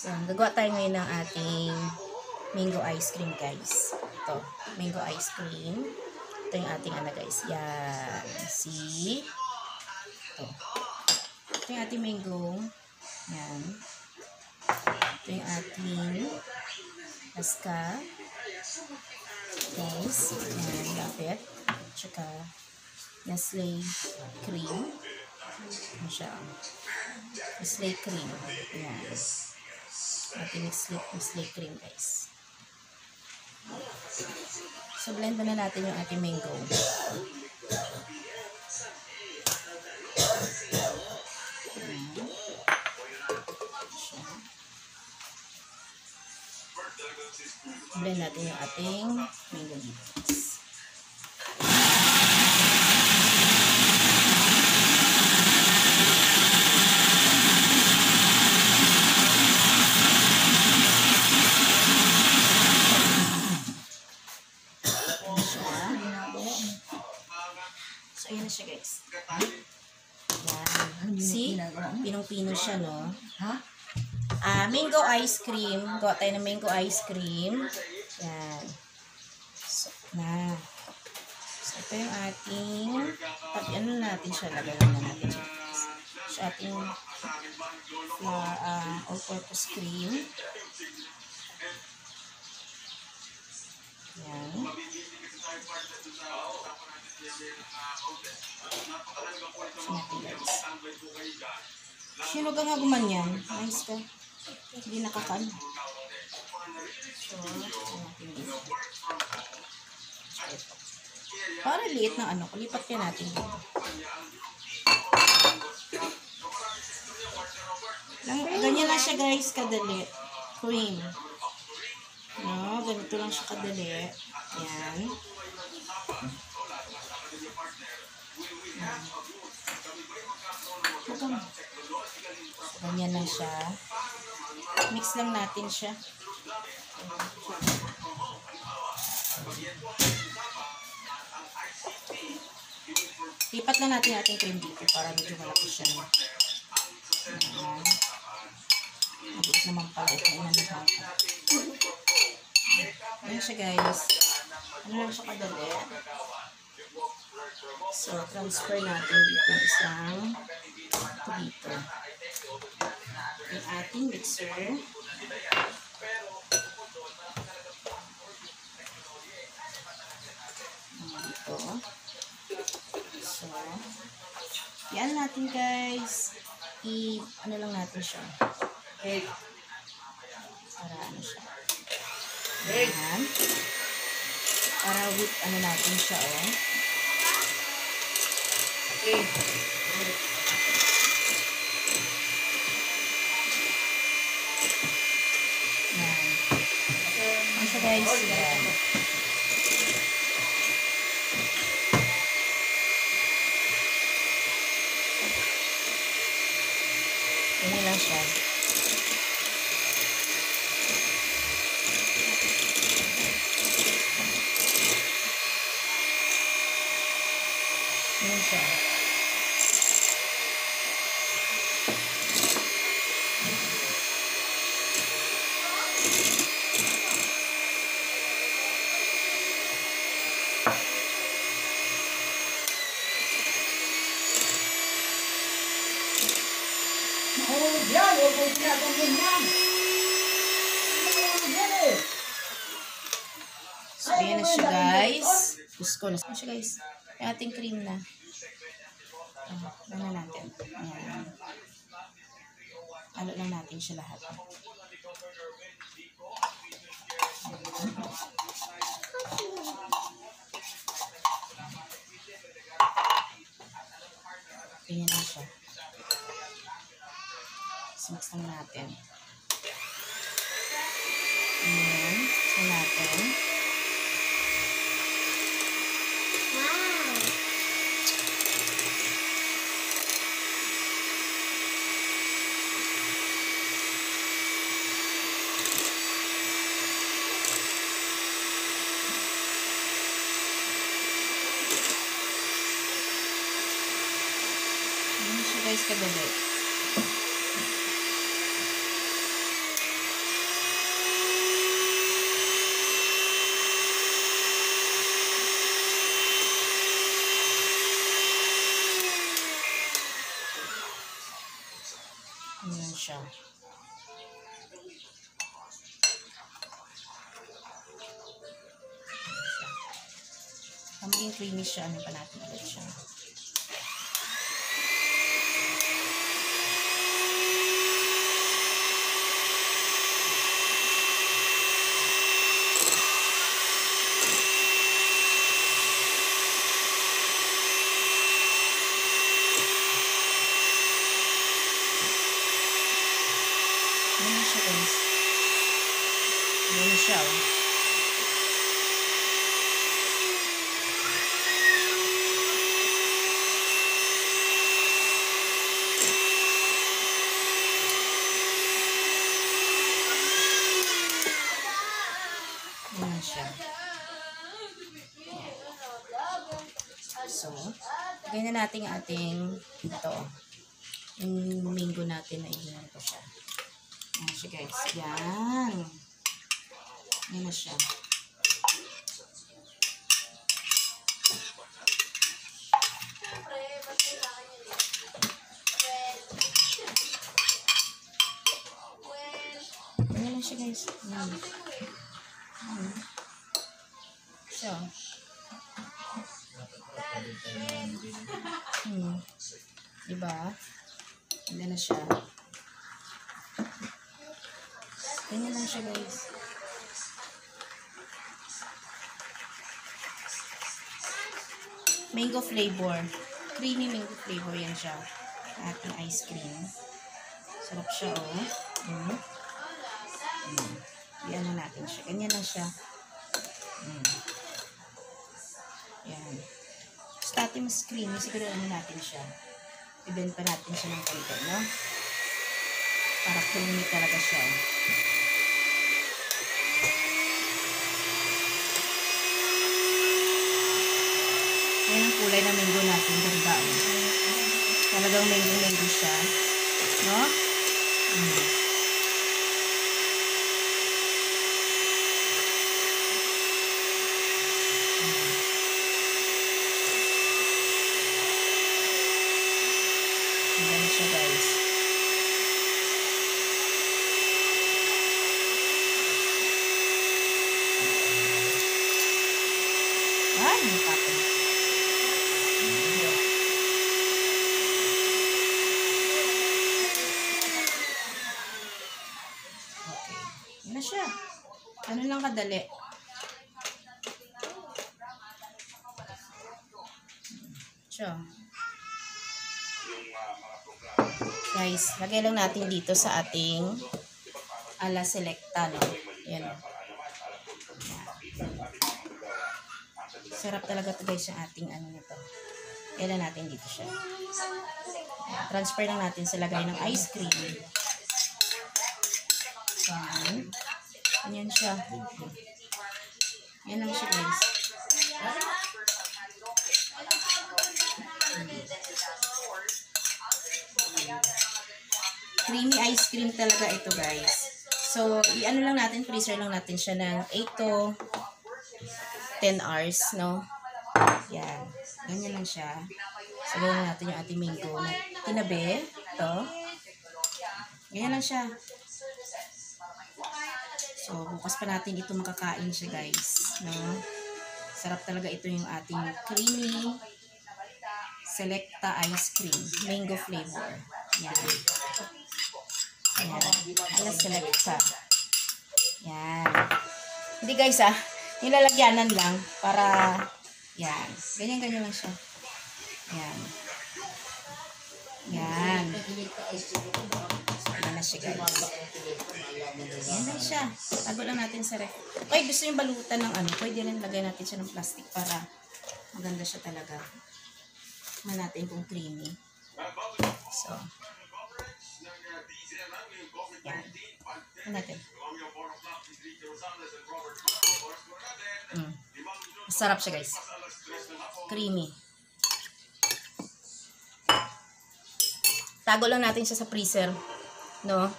Guys, yan. Gagawa tayo ngayon ng ating mango ice cream, guys. Ito, mango ice cream. Ito yung ating ano, guys. Yan. See? Ito. Ito yung ating mango. Yan. Ito yung ating aska. Guys, yan, lapit. Tsaka, Nestle cream. Ano siya? Nestle cream. Yan. Ating Nestle, Nestle cream, guys. So, blend na natin yung ating mango. Blend natin yung ating mango dito. Pinong-pino siya, no? Ha? Ah, mango ice cream. Gawa tayo ng mango ice cream. Yan. So, na. So, ito yung ating, tapi ano natin siya, lagay na natin siya. So, ating flour, ah, all-purpose cream. Yan. So, natin guys. Sino ka nga gumanyan? Ayos ka. Hindi nakakan. So. Para liit ng ano, lipat ka natin. Lang, ganyan lang siya guys, kadali. Cream. No, ganito lang siya kadali. Yan. Huwag mo. Ganyan lang siya. Mix lang natin siya. Lipat lang natin ating cream dito para medyo malaki siya. Ayan. Mabilis naman pala ito. Ayan naman Ayan siya guys. Ano lang siya kadali. So, transfer natin dito isang dito. Yung ating mixer. Dito. So, yan natin guys. I, ano lang natin siya. Hey, Para ano siya. Ayan. Para with ano natin siya oh. hey. Yan. Ano siya guys? Yan. Ganyan lang siya. Ganyan siya. Mahulog yan, huwag mo ginagawa ganyan. So, ayan na siya, guys. Gusto na. Ayan siya, guys. Yung ating cream na. Ah, ano na natin. Ayan. Halo lang natin siya lahat. Mix natin. Ayan. So natin. guys kadali. Ayan siya. Maging creamy siya, ano pa natin ulit siya. Ayan na siya guys. Na oh. Ayan na siya. So, ganyan natin yung ating ito. Yung mango natin na ilan ko siya. Ayan siya guys. Yan. Yan na siya. Yan na siya guys. Yan. Yan. So. Hmm. Diba? Yan na siya. Ganyan lang siya guys. Mango flavor. Creamy mango flavor yan siya. Ating ice cream. Sarap siya oh. Mm. Mm. Yan na natin siya. Ganyan lang siya. Mm. Yan. Gusto natin mas creamy. Siguro ano natin siya. I-blend pa natin siya ng konti, no? Para creamy talaga siya. Ayan ang kulay ng mango natin. Ganda. Talagang mango-mango siya. No? Mm. Ayan siya guys. Ay, nakapin. Okay. Yan na siya. Ano lang kadali. Siya. Guys, lagay lang natin dito sa ating ala selecta, no? Yan. Sarap talaga to guys yung ating ano na to. Kailan natin dito siya. Transfer lang natin sa lagay ng ice cream. Yan. Ganyan siya. Yan lang siya guys. Creamy ice cream talaga ito guys. So, i-ano lang natin, freezer lang natin siya ng 8 to 10 hours, no? Yan. Ganyan lang siya. So, ganyan natin yung ating mango na tinabi. Ito. Ganyan lang siya. So, bukas pa natin ito makakain siya, guys. No? Sarap talaga ito yung ating creamy Selecta ice cream. Mango flavor. Yan. Yan. Ala Selecta. Yan. Hindi guys ah. Nilalagyanan lang para yan. Ganyan-ganyan lang siya. Yan. Yan. Siya guys. Yan lang siya. Tago lang natin sa ref. Oy, gusto yung balutan ng ano. Pwede rin lagay natin siya ng plastic para maganda siya talaga. Tingnan natin kung creamy. So. Yan. Tingnan natin. Mm. Masarap siya guys. Creamy. Tago lang natin siya sa freezer. No?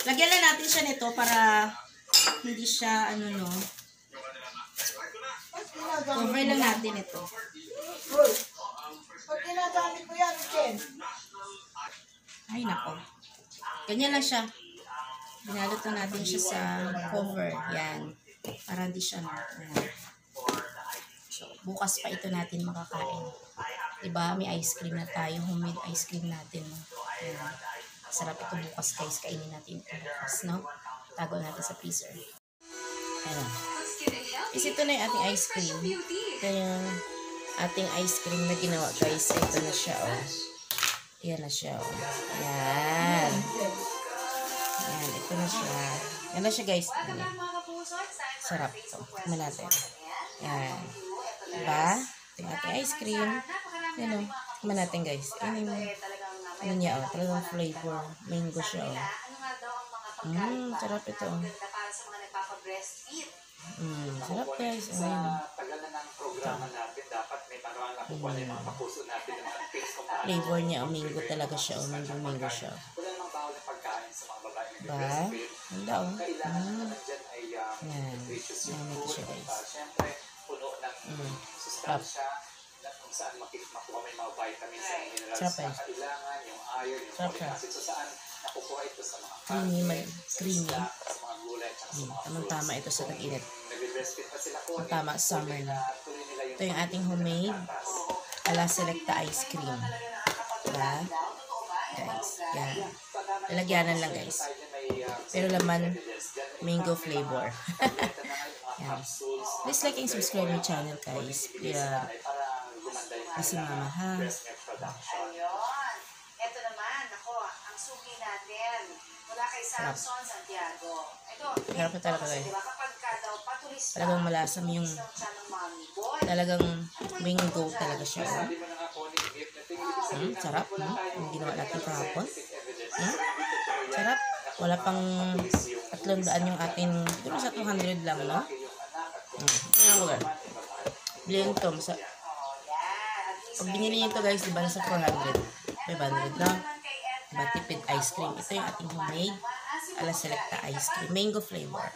Lagyan lang natin siya nito para hindi siya ano no Cover lang natin ito. Pag ginagamit mo yan, Ken, Ay, nako. Ganyan lang siya. Binalot lang natin siya sa cover. Yan. Para di siya? Yan. Bukas pa ito natin makakain. Diba? May ice cream na tayo. Homemade ice cream natin. no? Yan. Sarap ito bukas guys. Kainin natin ito bukas, no? Tago natin sa freezer. Ayan. Is ito na yung ating ice cream. Ito yung ating ice cream na ginawa guys. Ito na siya, oh. Yan na siya, oh. Yan. Yan, ito na siya. Yan na siya, guys. Yan. Sarap to. Tignan natin. Yan. Diba? Ating ice cream. Yan, oh. Tignan natin, guys. Yan yung, ano niya, oh. Talagang flavor. Mango siya, oh. Mmm, sarap ito, oh. Mmm, sarap, guys. Taste ko para Flavor niya, oh. Mango talaga siya, oh. Mango, mango siya. na Diba? oh. Mm. dyan ay um, Yan. Yan, ito siya, guys. Puno ng Mm. sustansya na kung saan makik makuha may mga vitamins and minerals Sarap, na kailangan, yung iron, yung folic acid. So saan nakukuha ito sa mga Creamy, sa creamy. isda, sa mga gulay, at sa Mm, mga fruits. ito sa tag-init. Ang tama, summer na. Ito yung ating homemade ala selecta ice cream. Diba? Guys, yan. Lalagyanan lang guys. Pero laman, mango flavor. yan. Please like and subscribe my channel guys. Yeah. Kasi mama ha. Ayun. Ito naman, ako, ang suki natin. Mula kay Samson Santiago. Ito, Sarap na talaga, guys. diba, kapag ka daw patulis ka, Talagang malasam yung talagang mango talaga siya. Oh. Hmm, sarap. Hmm? Yung ginawa natin kahapon. Hmm? Sarap. Wala pang tatlong daan yung atin. Siguro sa 200 lang, no? Hmm. Ano ba? Bilhin to. Sa, Oh, yan. At least pag binili nyo to guys, di ba nasa 400? 500 lang. kay Ed Diba, tipid ice cream. Ito yung ating homemade ala selecta ice cream. Mango flavor.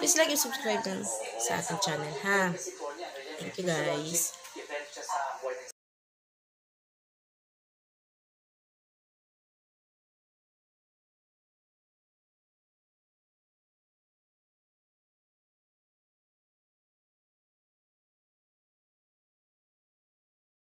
Please like and subscribe sa ating channel, ha? Thank you guys.